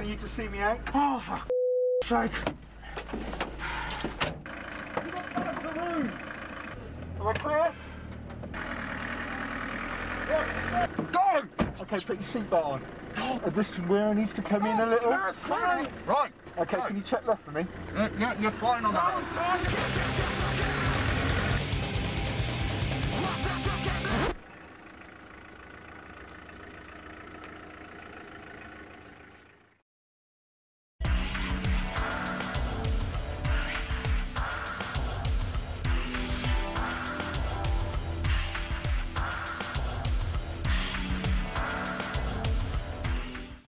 you to see me out. Oh, for sake. Am I clear? Go! Okay, put your seatbelt on. Uh, this wheel needs to come in a oh, little. Right. Okay, can you check left for me? Uh, yeah, you're fine on that.